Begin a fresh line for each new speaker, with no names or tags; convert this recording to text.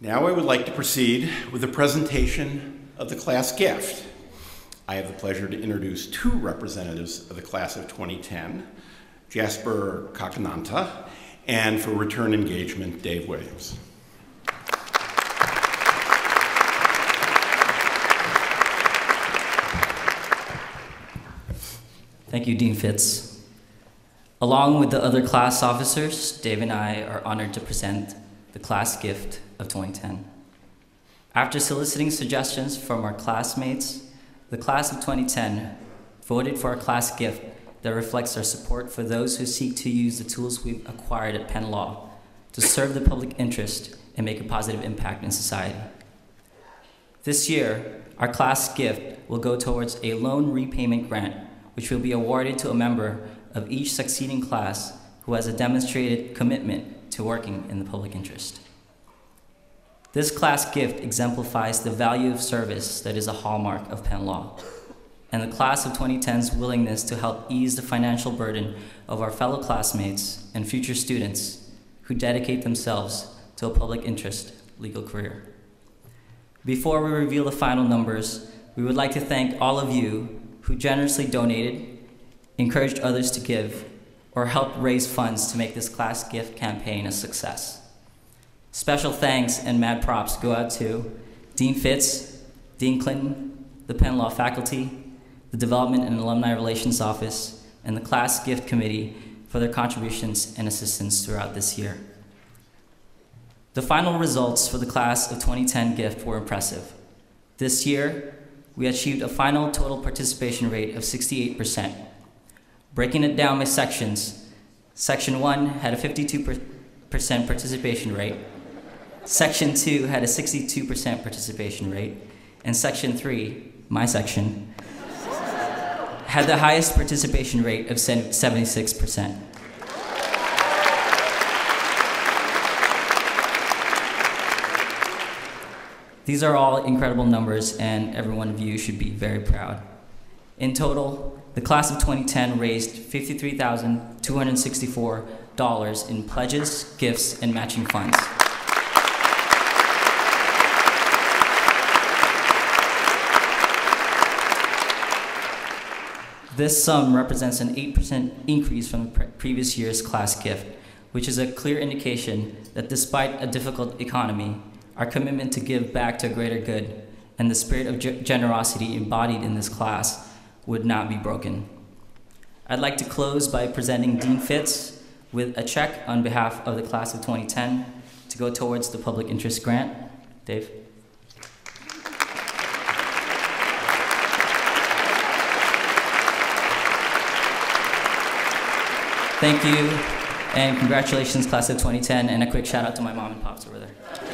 Now I would like to proceed with the presentation of the class gift. I have the pleasure to introduce two representatives of the class of 2010, Jasper Cacananta, and for return engagement, Dave Williams.
Thank you, Dean Fitts. Along with the other class officers, Dave and I are honored to present the class gift of 2010. After soliciting suggestions from our classmates, the class of 2010 voted for a class gift that reflects our support for those who seek to use the tools we've acquired at Penn Law to serve the public interest and make a positive impact in society. This year, our class gift will go towards a loan repayment grant which will be awarded to a member of each succeeding class who has a demonstrated commitment to working in the public interest. This class gift exemplifies the value of service that is a hallmark of Penn Law, and the class of 2010's willingness to help ease the financial burden of our fellow classmates and future students who dedicate themselves to a public interest legal career. Before we reveal the final numbers, we would like to thank all of you who generously donated, encouraged others to give, or help raise funds to make this class gift campaign a success. Special thanks and mad props go out to Dean Fitts, Dean Clinton, the Penn Law faculty, the Development and Alumni Relations Office, and the Class Gift Committee for their contributions and assistance throughout this year. The final results for the class of 2010 gift were impressive. This year, we achieved a final total participation rate of 68%. Breaking it down by sections, Section 1 had a 52% participation rate, Section 2 had a 62% participation rate, and Section 3, my section, had the highest participation rate of 76%. These are all incredible numbers, and every one of you should be very proud. In total, the class of 2010 raised $53,264 in pledges, gifts, and matching funds. This sum represents an 8% increase from the pre previous year's class gift, which is a clear indication that despite a difficult economy, our commitment to give back to a greater good, and the spirit of generosity embodied in this class would not be broken. I'd like to close by presenting Dean Fitts with a check on behalf of the class of 2010 to go towards the public interest grant. Dave? Thank you, and congratulations, class of 2010, and a quick shout out to my mom and pops over there.